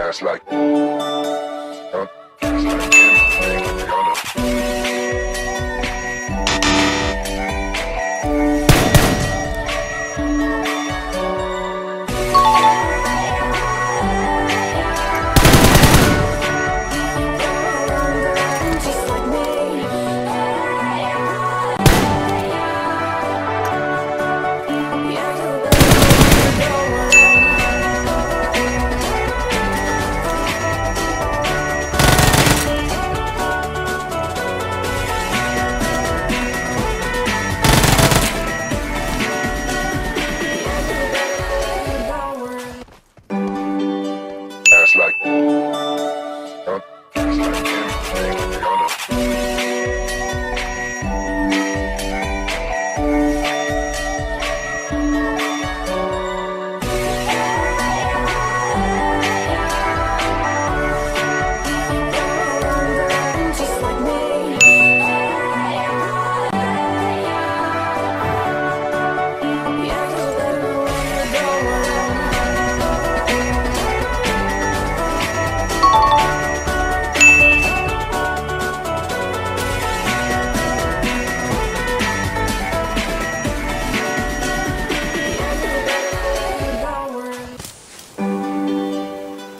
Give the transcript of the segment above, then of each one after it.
That's like.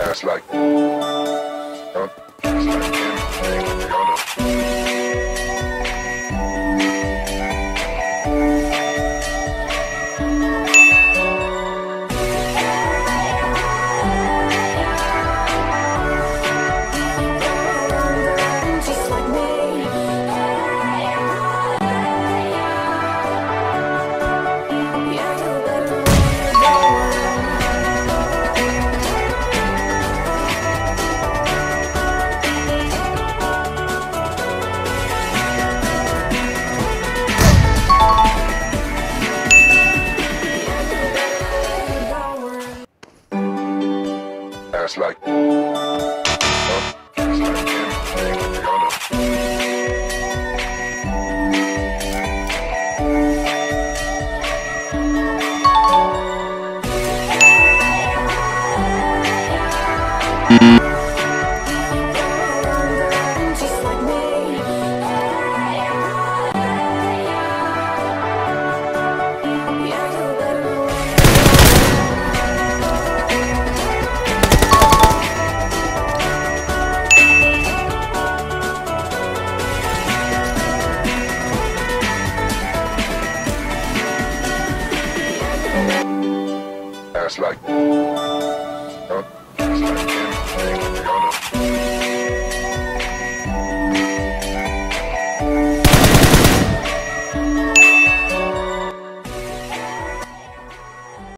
That's like. That's like. just like.